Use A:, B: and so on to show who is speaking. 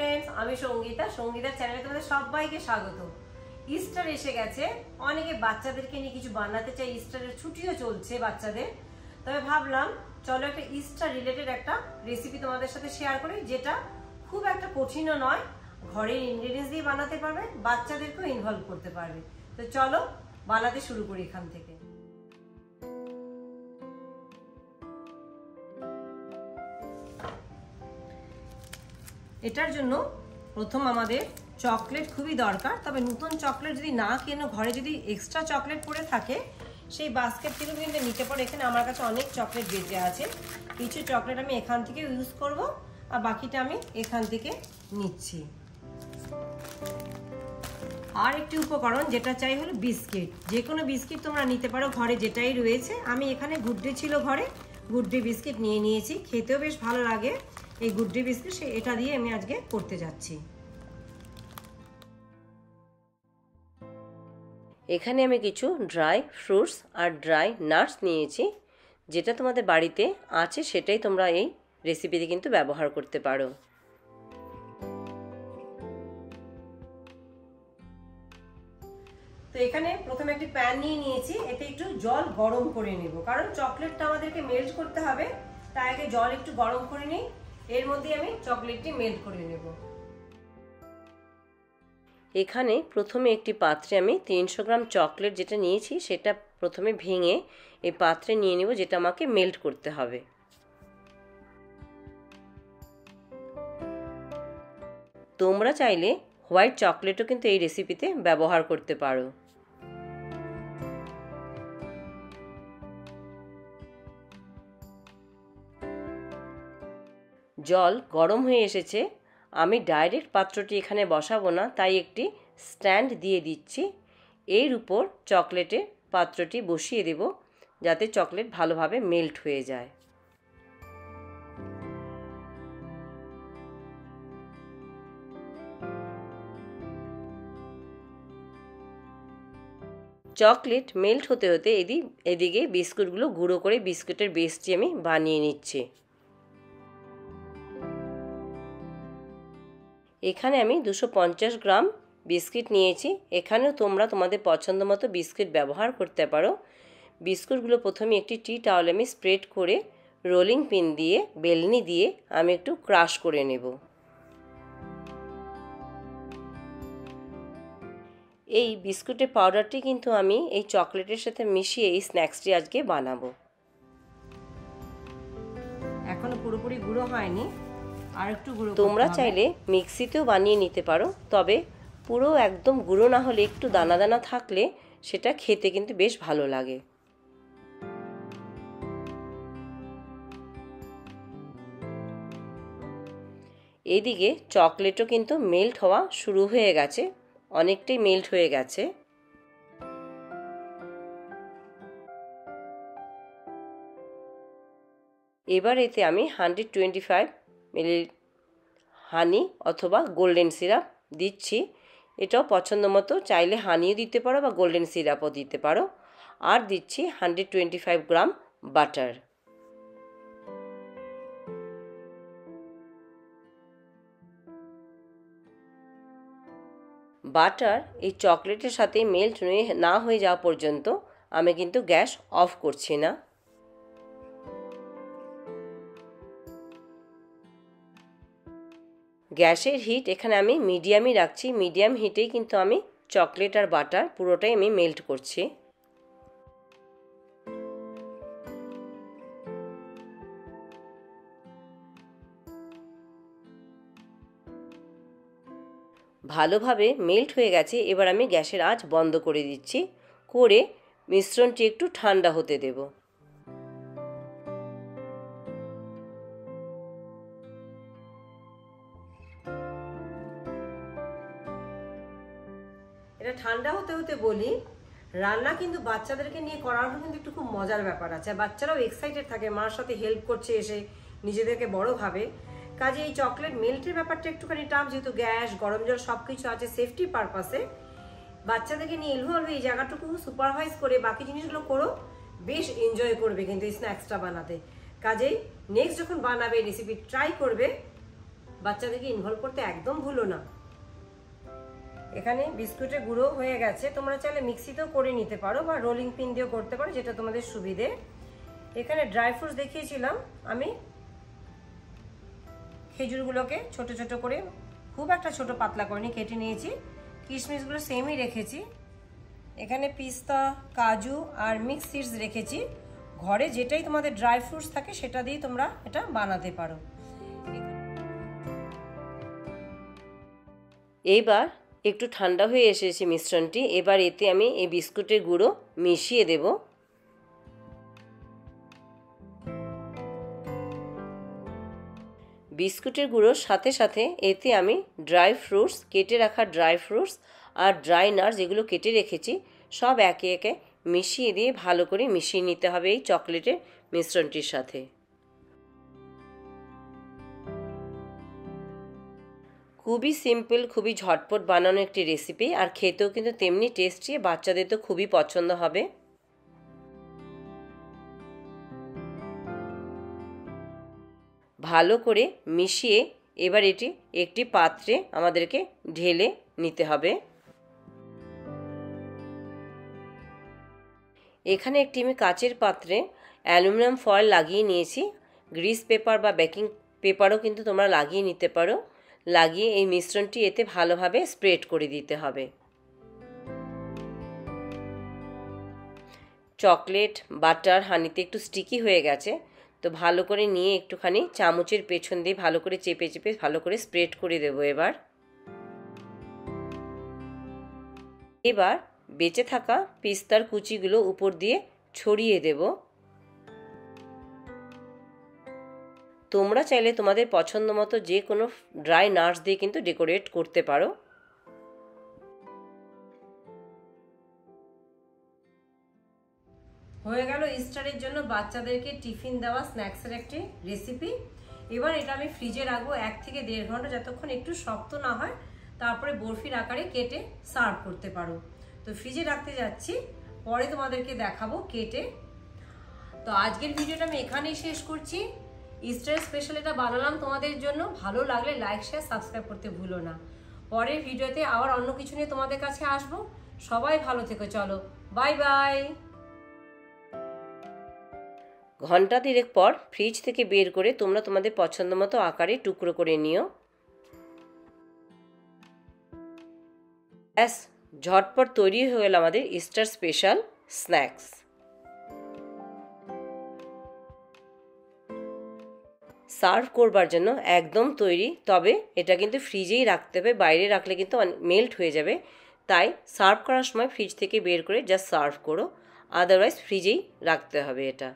A: Friends আমি সঙ্গীতা। সঙ্গীতার চ্যানেলে তোমাদের সবাইকে স্বাগত। ইস্টার এসে গেছে। অনেকে বাচ্চাদেরকে নিয়ে কিছু বানাতে চাই ইস্টারের ছুটিও চলছে বাচ্চাদের। তবে ভাবলাম, চলো একটা ইস্টার রিলেটেড একটা রেসিপি তোমাদের সাথে শেয়ার করি, যেটা খুব একটা কঠিনও নয়। ঘরের ইনগ্রেডিয়েন্টস দিয়ে বানাতে পারবে, বাচ্চাদেরকেও ইনভলভ করতে পারবে। তো চলো, বানাতে শুরু করি এখান থেকে। এটার জন্য প্রথম আমাদের চকলেট খুবই দরকার, তবে নতুন চকলেট যদি না কেনো ঘরে যদি এক্সট্রা চকলেট পড়ে থাকে, সেই বাস্কেট কিন্তু নিতে পারো। এখানে আমার কাছে অনেক চকলেট বেঁচে আছে। কিছু চকলেট আমি এখান থেকে ইউজ করব, আর বাকিটা আমি এখান থেকে নিচ্ছি। আর একটি উপকরণ যেটা চাই হলো বিস্কিট। যে কোনো বিস্কিট তোমরা নিতে পারো ঘরে যেটাই রয়েছে। আমি এখানে গুড্ডে ছিল ঘরে গুড্ডে বিস্কিট নিয়ে নিয়েছি, খেতেও বেশ ভালো লাগে। এই গুড্ডে বিস্কিট সে এটা দিয়ে আমি আজকে করতে যাচ্ছি।
B: এখানে আমি কিছু ড্রাই ফ্রুটস আর ড্রাই নাটস নিয়েছি। যেটা তোমাদের বাড়িতে আছে সেটাই তোমরা এই রেসিপিতে কিন্তু ব্যবহার করতে পারো।
A: তো এখানে প্রথমে একটি প্যান নিয়ে নিয়েছি এতে একটু জল গরম করে নেব। কারণ চকলেটটা আমাদেরকে মেল্ট করতে হবে তাই আগে জল একটু গরম করে নিই। এর মধ্যে আমি চকলেটটি মেল্ট করে নেব।
B: এখানে প্রথমে একটি পাত্রে আমি তিনশো গ্রাম চকলেট যেটা নিয়েছি, সেটা প্রথমে ভেঙে এই পাত্রে নিয়ে নেব যেটা আমাকে মেল্ট করতে হবে। তোমরা চাইলে হোয়াইট চকলেটও কিন্তু এই রেসিপিতে ব্যবহার করতে পারো। জল গরম হয়ে এসেছে, আমি ডাইরেক্ট পাত্রটি এখানে বসাবো না, তাই একটি স্ট্যান্ড দিয়ে দিচ্ছি। এর উপর চকলেটের পাত্রটি বসিয়ে দেব, যাতে চকলেট ভালোভাবে মেল্ট হয়ে যায়। চকলেট মেল্ট হতে হতে এদিক এদিকে বিস্কুটগুলো গুঁড়ো করে বিস্কুটের বেসটি আমি বানিয়ে নিচ্ছি। এখানে আমি দুশো পঞ্চাশ গ্রাম বিস্কিট নিয়েছি। এখানেও তোমরা তোমাদের পছন্দ মতো বিস্কিট ব্যবহার করতে পারো। বিস্কুটগুলো প্রথমে একটি টি টাওয়াল আমি স্প্রেড করে রোলিং পিন দিয়ে, বেলনি দিয়ে আমি একটু ক্রাশ করে নেব। এই বিস্কুটের পাউডারটি কিন্তু আমি এই চকলেটের সাথে মিশিয়ে এই স্ন্যাক্সটি আজকে বানাবো।
A: এখনও পুরোপুরি গুঁড়ো হয়নি।
B: তোমরা চাইলে মিক্সিতেও বানিয়ে নিতে পারো তবে পুরো একদম গুঁড়ো না হলে একটু দানা দানা থাকলে সেটা খেতে কিন্তু বেশ ভালো লাগে। এদিকে চকলেটও কিন্তু মেল্ট হওয়া শুরু হয়ে গেছে অনেকটাই মেল্ট হয়ে গেছে। এবার এতে আমি hundred twenty five milli honey অথবা গোল্ডেন সিরাপ দিচ্ছি। এটাও পছন্দ মতো। চাইলে হানিও দিতে পারো বা গোল্ডেন সিরাপও দিতে পারো। আর দিচ্ছি hundred twenty five gram butter. Butter এই চকলেটের সাথে মেল্ট না হয়ে যাওয়া পর্যন্ত আমি কিন্তু গ্যাস অফ করছি না। গ্যাসের হিট এখানে আমি মিডিয়ামই রাখছি। মিডিয়াম হিটেই কিন্তু আমি চকলেট আর বাটার পুরোটাই আমি মেল্ট করছি। ভালোভাবে মেল্ট হয়ে গেছে। এবার আমি গ্যাসের আঁচ বন্ধ করে দিচ্ছি। করে মিশ্রণটি একটু ঠান্ডা হতে দেবো।
A: এটা ঠান্ডা হতে হতে বলি, রান্না কিন্তু বাচ্চাদেরকে নিয়ে করার কিন্তু একটু খুব মজার ব্যাপার আছে। বাচ্চারাও এক্সাইটেড থাকে, মার সাথে হেল্প করছে এসে, নিজেদেরকে বড় ভাবে। কাজে এই চকলেট মেল্টের ব্যাপারটা একটুখানি টাফ যেহেতু গ্যাস, গরম জল সব কিছু আছে সেফটি পারপাসে বাচ্চাদেরকে নিয়ে ইনভলভ এই জায়গাটুকু সুপারভাইজ করে বাকি জিনিসগুলো করো, বেশ এনজয় করবে কিন্তু এই স্ন্যাক্সটা বানাতে। কাজেই নেক্সট যখন বানাবে রেসিপি ট্রাই করবে, বাচ্চাদেরকে ইনভলভ করতে একদম ভুলো না। এখানে বিস্কুটের গুঁড়ো হয়ে গেছে। তোমরা চাইলে মিক্সিতেও করে নিতে পারো বা রোলিং পিন দিয়েও করতে পারো, যেটা তোমাদের সুবিধে। এখানে ড্রাই ফ্রুটস দেখিয়েছিলাম আমি। খেজুরগুলোকে ছোট ছোট করে, খুব একটা ছোট পাতলা করে নিয়ে কেটে নিয়েছি। কিশমিশগুলো সেমই রেখেছি। এখানে পিস্তা, কাজু আর মিক্স সিডস রেখেছি। ঘরে যেটাই তোমাদের ড্রাই ফ্রুটস থাকে, সেটা দিয়ে তোমরা এটা বানাতে পারো।
B: এইবার একটু ঠান্ডা হয়ে এসেছে মিশ্রণটি, এবার এতে আমি এই বিস্কুটের গুঁড়ো মিশিয়ে দেব। বিস্কুটের গুঁড়োর সাথে সাথে এতে আমি ড্রাই ফ্রুটস, কেটে রাখা ড্রাই ফ্রুটস আর ড্রাই নাটস যেগুলো কেটে রেখেছি, সব একে একে মিশিয়ে দিয়ে ভালো করে মিশিয়ে নিতে হবে এই চকলেটের মিশ্রণটির সাথে। খুবই সিম্পল খুবই ঝটপট বানানো একটি রেসিপি আর খেতেও কিন্তু তেমনি টেস্টি বাচ্চাদের তো খুবই পছন্দ হবে। ভালো করে মিশিয়ে এবার এটি একটি পাত্রে আমাদেরকে ঢেলে নিতে হবে। এখানে একটি আমি কাচের পাত্রে অ্যালুমিনিয়াম ফয়েল লাগিয়ে নিয়েছি। গ্রিস পেপার বা বেকিং পেপারও কিন্তু তোমরা লাগিয়ে নিতে পারো। লাগিয়ে এই মিশ্রণটি এতে ভালোভাবে স্প্রেড করে দিতে হবে। চকলেট, বাটার হানিতে একটু স্টিকি হয়ে গেছে, তো ভালো করে নিয়ে একটুখানি চামচের পেছন দিয়ে ভালো করে চেপে চেপে ভালো করে স্প্রেড করে দেব এবার। এবার বেঁচে থাকা পিস্তার কুচিগুলো উপর দিয়ে ছড়িয়ে দেব। তোমরা চাইলে তোমাদের পছন্দ মতো যে কোনো ড্রাই নার্স দিয়ে কিন্তু ডেকোরেট করতে পারো।
A: হয়ে গেল ইস্টারের জন্য বাচ্চাদেরকে টিফিন দেওয়া স্ন্যাক্সের একটি রেসিপি। এবার এটা আমি ফ্রিজে রাখব এক থেকে দেড় ঘণ্টা যতক্ষণ একটু শক্ত না হয়, তারপরে বরফির আকারে কেটে সার্ভ করতে পারো। তো ফ্রিজে রাখতে যাচ্ছি, পরে তোমাদেরকে দেখাবো কেটে। তো আজকের ভিডিওটা আমি এখানেই শেষ করছি। ইস্টার স্পেশাল এটা বানালাম তোমাদের জন্য। ভালো লাগলে লাইক শেয়ার সাবস্ক্রাইব করতে ভুলো না। পরের ভিডিওতে আবার অন্য কিছু নিয়ে তোমাদের কাছে আসব। সবাই ভালো থেকো, চলো। বাই বাই
B: ঘণ্টা তিরেক পর ফ্রিজ থেকে বের করে তোমরা তোমাদের পছন্দ মতো আকারে টুকরো করে নিও। ব্যাস, ঝটপট তৈরি হয়ে গেল আমাদের ইস্টার স্পেশাল স্ন্যাক্স সার্ভ করবার জন্য একদম তৈরি। তবে এটা কিন্তু ফ্রিজেই রাখতে হবে, বাইরে রাখলে কিন্তু মেল্ট হয়ে যাবে। তাই সার্ভ করার সময় ফ্রিজ থেকে বের করে জাস্ট সার্ভ করো। আদারওয়াইজ ফ্রিজেই রাখতে হবে এটা।